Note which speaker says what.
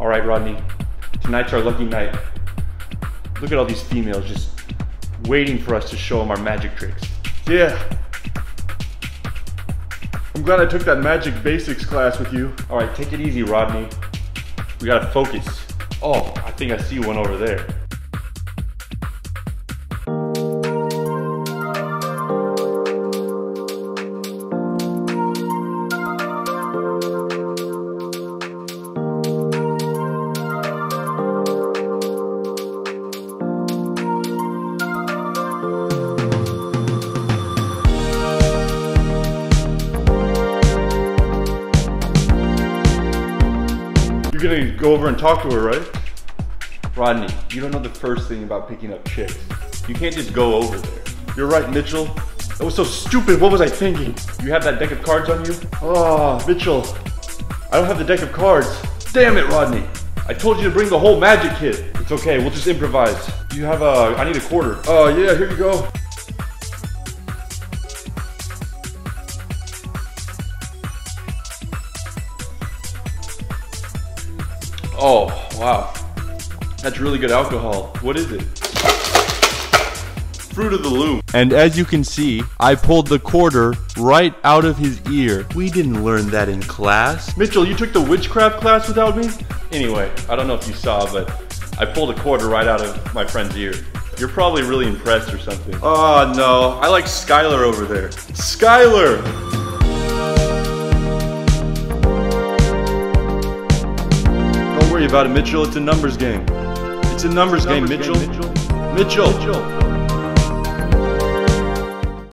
Speaker 1: All right, Rodney. Tonight's our lucky night. Look at all these females just waiting for us to show them our magic tricks.
Speaker 2: Yeah. I'm glad I took that magic basics class with you.
Speaker 1: All right, take it easy, Rodney. We gotta focus. Oh, I think I see one over there.
Speaker 2: You're gonna go over and talk to her, right?
Speaker 1: Rodney, you don't know the first thing about picking up chicks. You can't just go over there.
Speaker 2: You're right, Mitchell. That was so stupid. What was I thinking?
Speaker 1: You have that deck of cards on you?
Speaker 2: Oh, Mitchell. I don't have the deck of cards.
Speaker 1: Damn it, Rodney.
Speaker 2: I told you to bring the whole magic kit.
Speaker 1: It's okay, we'll just improvise. You have a, I need a quarter.
Speaker 2: Oh, yeah, here you go.
Speaker 1: Oh, wow. That's really good alcohol. What is it? Fruit of the Loom.
Speaker 3: And as you can see, I pulled the quarter right out of his ear. We didn't learn that in class.
Speaker 2: Mitchell, you took the witchcraft class without me?
Speaker 1: Anyway, I don't know if you saw, but I pulled a quarter right out of my friend's ear. You're probably really impressed or something.
Speaker 2: Oh, no. I like Skylar over there. Skylar! About it, Mitchell. It's a numbers game. It's a numbers, game, Mitchell. Mitchell. Mitchell.